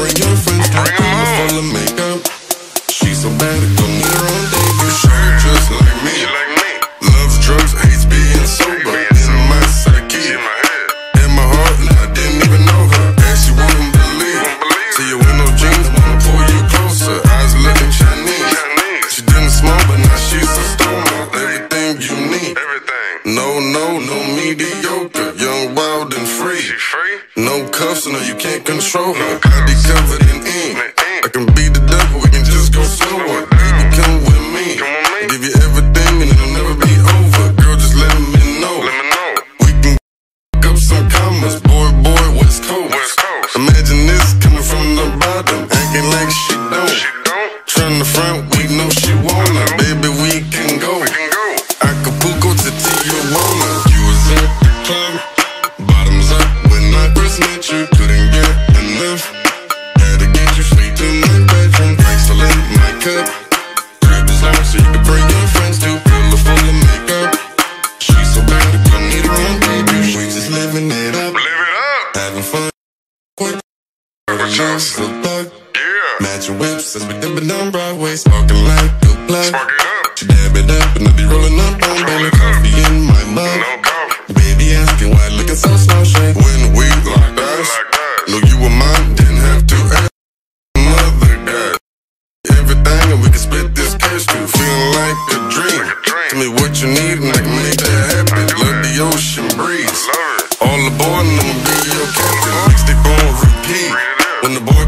bring your friends. Got on. full of makeup. She's so bad, it don't need her on debut. She just like me. Like me? Loves drugs, hates being sober. In sober. my psyche, In my head. in my heart, and I didn't even know her. And she wouldn't believe. Believe. See you with no jeans, wanna pull you closer. Eyes looking Chinese. Chinese. She didn't smoke, but now she's a stoner. Everything you need. Everything. No, no, no mediocre. Free. No cuffs, no, you can't control her. No cuffs. Body covered in cup. Crib is large, so you can bring your friends too. Pillow full of makeup. She's so bad, I need her on debut. We just living it up, Live it up. having fun. Quick, up? just a thug. Yeah. Matching whips as we dipping down Broadway, sparking like a plug. Spark it up. She dab it up and I be rolling up on baby coffee in my mug. No coffee. Baby asking why looking so slow shake we can split this cash too. Feeling like a dream. Tell me what you need and I can make that happen. Let the ocean breeze. All aboard and I'ma be your captain. Mixtape on repeat. Read it up. When the boy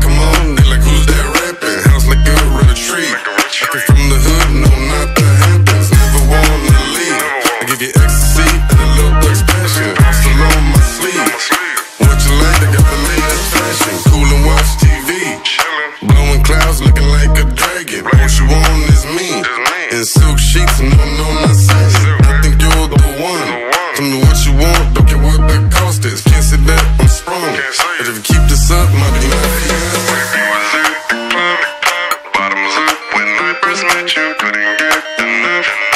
house looking like a dragon. What you want is me. In silk sheets, no, no, not satin. I think you're the one. Tell me what you want, don't care what the cost is. Can't say that I'm strong. But if you keep this up, might be my Bottoms up when I first met you, couldn't get enough.